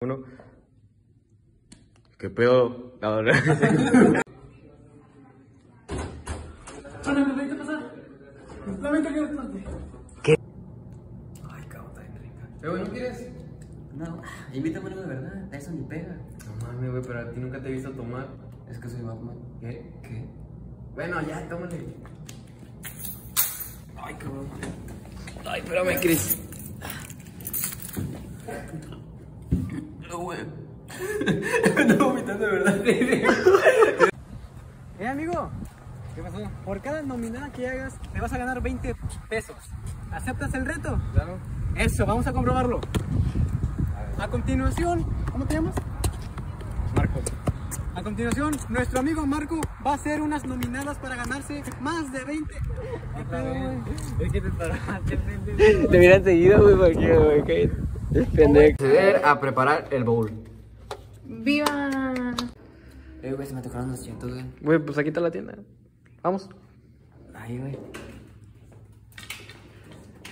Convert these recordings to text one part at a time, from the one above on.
Uno. ¿Qué pedo? La verdad. Ay, cabrón, está bien rica. Pero, ¿no quieres? No, invítame de verdad, eso ni pega. No mames, güey, pero a ti nunca te he visto tomar. Es que soy Batman. ¿Qué? ¿Qué? Bueno, ya, tómale. Ay, cabrón. Ay, espérame, Chris. No, güey. Me estoy vomitando de verdad. Eh, amigo, ¿Qué pasó? por cada nominada que hagas, te vas a ganar 20 pesos. ¿Aceptas el reto? Claro. Eso, vamos a comprobarlo. A continuación, ¿cómo te llamas? Marco. A continuación, nuestro amigo Marco va a hacer unas nominadas para ganarse más de 20. ¿Qué pedo, güey? Es que te paraste, Te miran seguido, güey, porque, güey, que pendejo. Proceder a preparar el bowl. ¡Viva! Eh, güey, se me tocaron los cientos, güey. Güey, pues aquí está la tienda. Vamos. Ay, güey.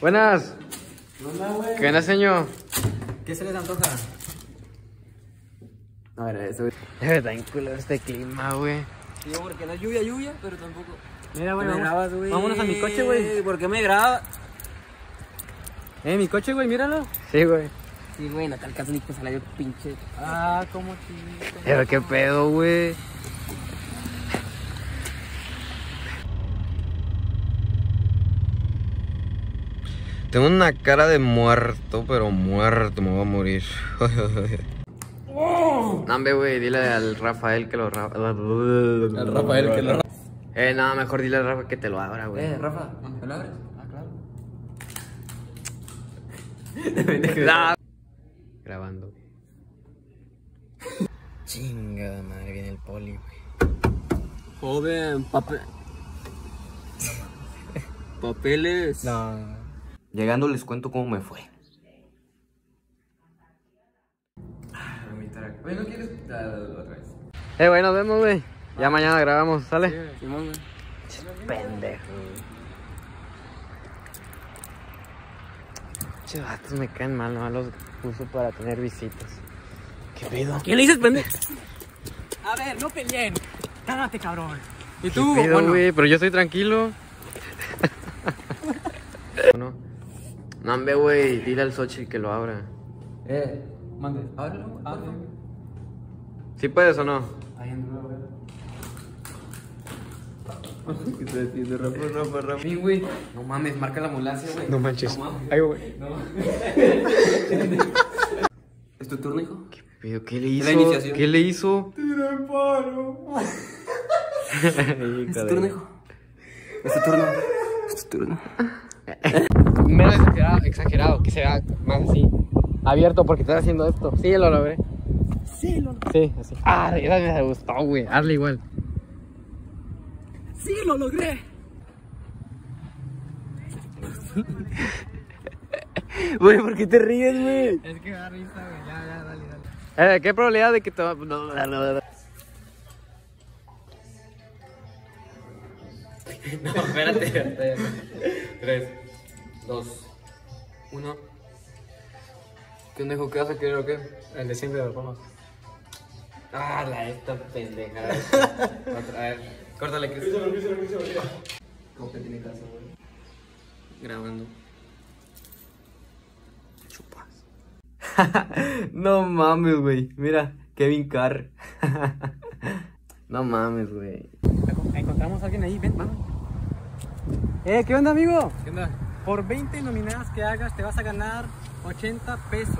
Buenas. ¿Qué onda, señor? ¿Qué se les antoja? A ver, eso. Está en culo este clima, güey. Sí, porque no es lluvia, lluvia, pero tampoco. Mira, güey, grabas, güey. vámonos a mi coche, güey. ¿Por qué me grabas? Eh, mi coche, güey, míralo. Sí, güey. Sí, güey, no te alcanza ni que pinche. Ah, cómo chido. Pero qué pedo, güey. Tengo una cara de muerto, pero muerto, me voy a morir. Nambe, güey, dile al Rafael que lo... Al Rafael que lo- Eh, no, mejor dile al Rafa que te lo abra, güey. Eh, Rafa, ¿me lo abres? Ah, claro. Grabando. Chingada madre, viene el poli, güey. Joven, papel. Papeles. No. Llegando les cuento cómo me fue. Güey, ¿no quieres ah, otra vez? Eh, güey, nos vemos, güey. Ya mañana grabamos, ¿sale? Simón, güey. Pendejo. Che, vatos me caen mal, no los uso para tener visitas. ¿Qué pedo? ¿Quién le dices, pendejo? A ver, no peleen. Cállate, cabrón. ¿Y ¿Qué tú? pedo, Bueno, güey? Pero yo estoy tranquilo. no. No, hombre, güey, dile al Sochi que lo abra. Eh, mande. Ábrelo, ábrelo. ¿Sí puedes o no? Ahí. ¿Qué estás haciendo, Rafa, Rafa, Rafa? Sí, güey. No mames, marca la ambulancia, güey. No manches. No mames. Ay, güey. ¿Es tu turno, hijo? ¿Qué pedo? ¿Qué le hizo? La iniciación. ¿Qué le hizo? ¿Es tu turno, hijo? ¿Es tu turno? ¿Es tu turno? Menos exagerado, exagerado, que se vea más así. Abierto porque estás haciendo esto. Sí, lo logré. Sí, lo, Sí, así. Ah, esa me gustó, güey. Hazle igual. sí, lo logré. Güey, ¿por qué te ríes, güey? Es que da risa, güey. Ya, ya, dale, dale. Eh, ¿Qué probabilidad de que te... No, no, no, no. No, espérate, espérate. Tres, dos, uno. ¿Qué onda, hijo? ¿Qué vas a querer o qué? El de siempre de Roma. Ah, la esta pendeja. Otra, a ver, córtale, Cris. ¿Cómo que tiene caso, güey? Grabando. Chupas. no mames, güey. Mira, Kevin Carr. no mames, güey. Encontramos a alguien ahí, ven, vamos. Eh, ¿qué onda, amigo? ¿Qué onda? Por 20 nominadas que hagas, te vas a ganar 80 pesos.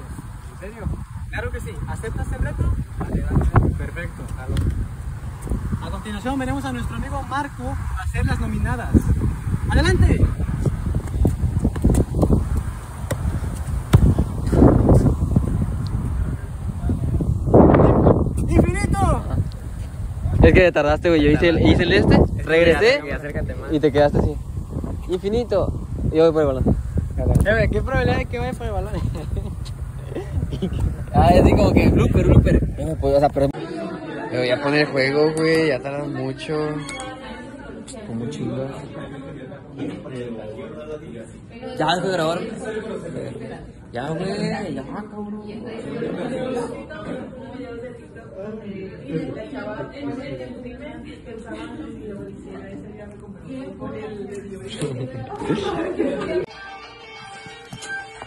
¿En serio? Claro que sí. ¿Aceptas el reto? Vale, dale. Perfecto. A continuación, veremos a nuestro amigo Marco hacer las nominadas. ¡Adelante! ¡Infinito! Es que te tardaste, güey. Yo hice el, hice el este, regresé y te quedaste así. Infinito. Yo voy por el balón. Eh, ¿Qué probabilidad de que vaya por el balón? Ah, es así como que blooper, blooper. Ya pues, o sea, pero... Me voy a poner juego, güey. Ya tardas mucho. Como chingas. Ya dejó de grabar. Ya, güey, ya, cabrón.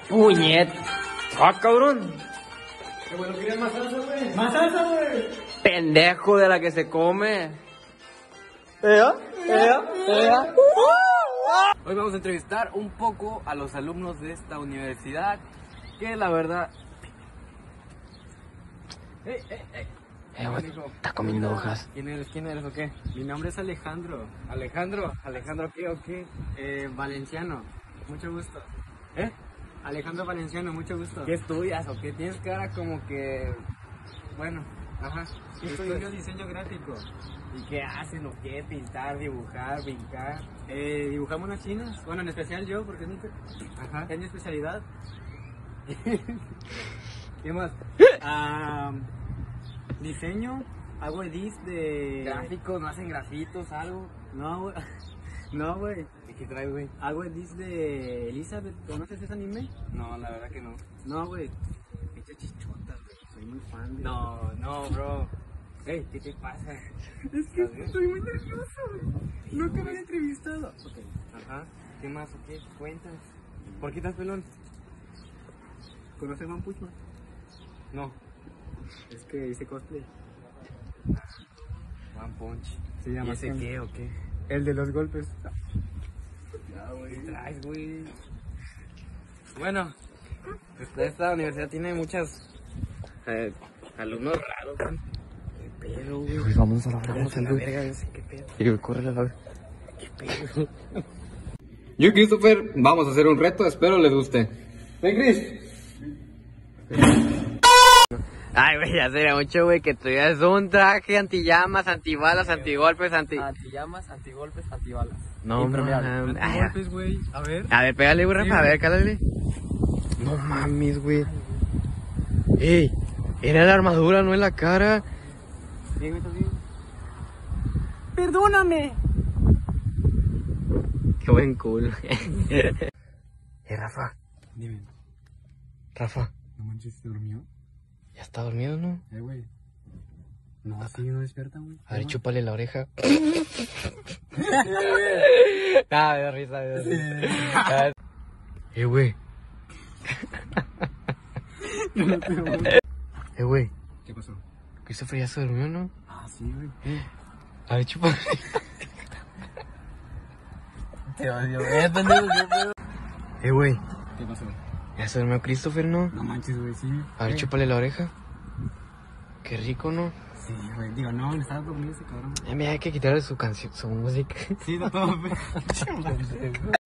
Puñet. Ah, cabrón. ¡Más salsa, güey! Pendejo de la que se come. Hoy vamos a entrevistar un poco a los alumnos de esta universidad que la verdad... ¡Ey, ey, ey! Está comiendo hojas. ¿Quién eres? ¿Quién eres o qué? Mi nombre es Alejandro. Alejandro. ¿Alejandro qué o qué? Eh, Valenciano. Mucho gusto. ¿Eh? Alejandro Valenciano, mucho gusto. ¿Qué estudias o qué? Tienes cara como que... Bueno, ajá. ¿Qué Estudio diseño gráfico. ¿Y qué hacen o qué? Pintar, dibujar, brincar. Eh, dibujamos unas chinas. Bueno, en especial yo, porque es mi, Ajá. es mi especialidad. ¿Qué más? Ah, diseño. Hago edits de... Gráficos, no hacen grafitos, algo. No, güey. No, güey. ¿Y qué traes, güey? Hago edits de Elizabeth. ¿Conoces ese anime? No, la verdad que no. No, güey. Soy muy fan de... No, no, bro. Ey, ¿qué te pasa? Es que estoy muy nervioso. No te había entrevistado. Ok. Ajá. ¿Qué más o qué? Cuentas. ¿Por qué estás pelón? ¿Conoces One Punch Man? No. Es que hice cosplay. One Punch. Se ¿Y llama ese qué o qué? El de los golpes. ¿Qué traes, güey? Bueno, esta, esta universidad tiene muchas eh, alumnos raros, güey. ¿Qué pedo, güey? Vamos a la verga. Vamos a la verga, yo qué pedo. Y corre a la verga. Yo y Christopher vamos a hacer un reto, espero les guste. Ven, Chris. Ay, güey, ya sería mucho, güey, que tuvieras un traje antillamas, antibalas, antigolpes, anti... Antillamas, antigolpes, antibalas. No, mames. Güey. A ver. A ver, pégale, güey, Rafa, a ver, cálale. No mames, güey. Ey, era la armadura, no en la cara. Bien, güey, ¿estás bien? Perdóname. Qué buen culo. eh, Rafa, Dime, Rafa, no manches, ¿se durmió? ya está dormido, ¿no? Eh, güey. No, sí, no despierta, güey. A ver, chúpale la oreja. Ah, me da risa, me da risa. Eh, güey. eh, güey. ¿Qué pasó? Christopher ya se durmió, ¿no? Ah, sí, güey. A ver, chúpale. Te odio, eh, pendejo. Eh, güey. ¿Qué pasó? Ya se durmió Christopher, ¿no? No manches, güey, sí. A ver, chúpale la oreja. Qué rico, ¿no? Sí, güey. Digo, no, le estaba dormido ese cabrón. Eh, mira, hay que quitarle su canción, su música. Sí, de todo.